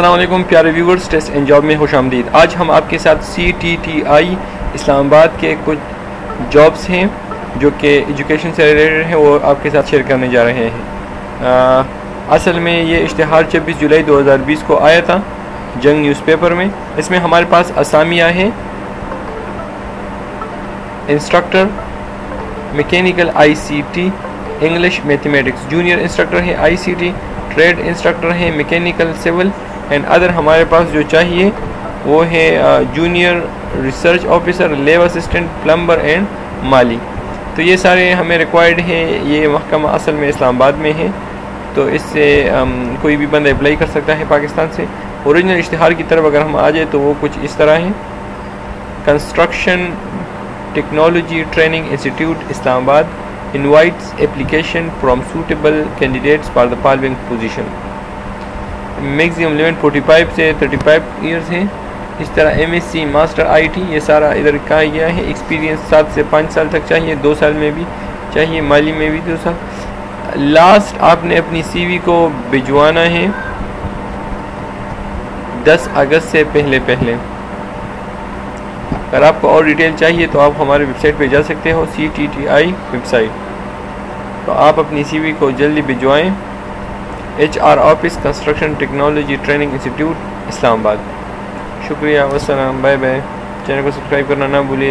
السلام علیکم پیارے ویورز، ٹیسٹ اینڈ جاب میں خوش آمدید۔ آج ہم آپ کے ساتھ سی ٹی ٹی آئی اسلام آباد کے کچھ جابز ہیں جو کہ ایجوکیشن سے ریلیٹڈ ہیں وہ آپ کے ساتھ شیئر کرنے جا رہے ہیں۔ اصل میں یہ اشتہار چبیس جولائی دو ہزار بیس کو آیا تھا جنگ نیوز پیپر میں۔ اس میں ہمارے پاس اسامیہ ہیں، instructor, mechanical I C T, English mathematics. Junior instructor ہیں I C T, trade instructor ہیں، میکینیکل، سول۔ اینڈ ادر ہمارے پاس جو چاہیے وہ ہے junior research officer lab assistant plumber and مالی تو یہ سارے ہمیں ریکوائرڈ ہیں، یہ محکمہ اصل میں اسلام آباد میں ہے. تو اس سے کوئی بھی بندہ اپلائی کر سکتا ہے پاکستان سے. اوریجنل اشتہار کی طرف اگر ہم آ جائیں تو وہ کچھ اس طرح ہیں. Construction technology training institute Islamabad invites application from suitable candidates for the following position maximum limit forty five سے تھرٹی فائیو ایئرس ہیں۔ اس طرح M S C master I T یہ سارا ادھر کہا گیا ہے۔ ایکسپیرینس سات سے پانچ سال تک چاہیے، دو سال میں بھی چاہیے، مالی میں بھی دو سال۔ لاسٹ آپ نے اپنی سی وی کو بھجوانا ہے۔ دس اگست سے پہلے پہلے۔ اگر آپ کو اور ڈیٹیل چاہیے تو آپ ہمارے ویب سائٹ پہ جا سکتے ہو C T T I website تو آپ اپنی سی وی کو جلدی بھجوائیں۔ H R office construction technology training institute Islamabad شکریہ، والسلام بائے بائے چینل کو سبسکرائب کرنا نہ بھولے